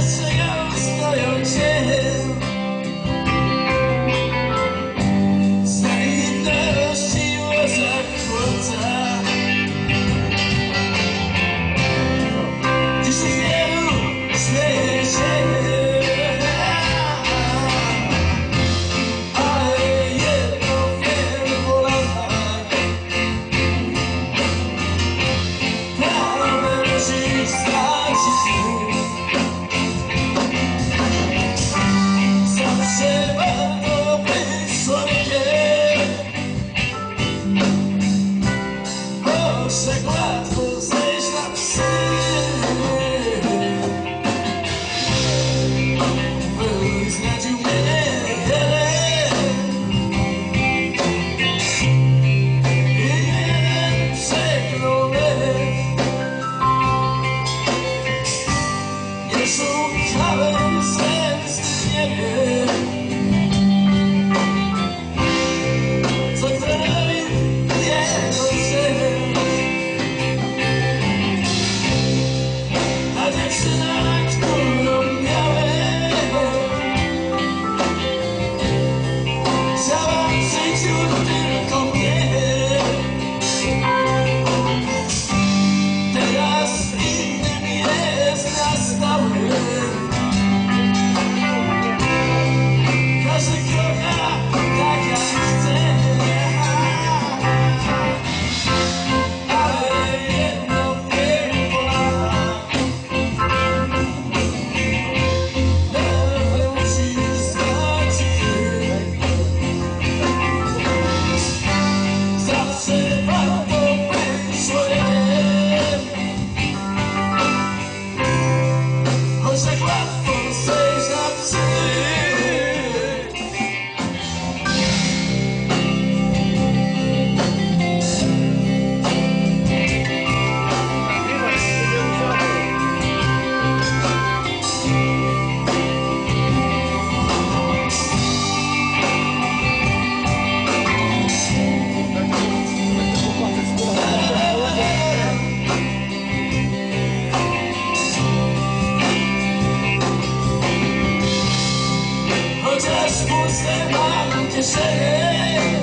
Just say I'm still Thank you. music. what to say.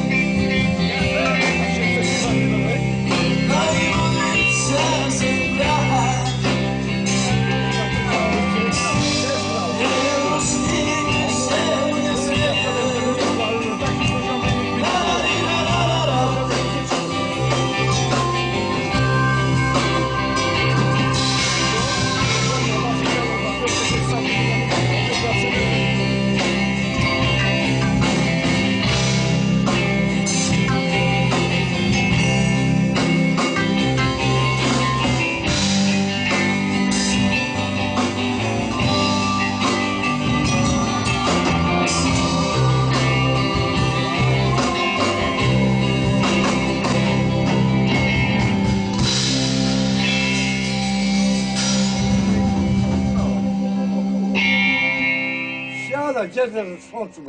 nadzieję, że słońcu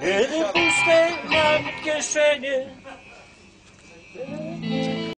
Kiedy puste mam kieszenie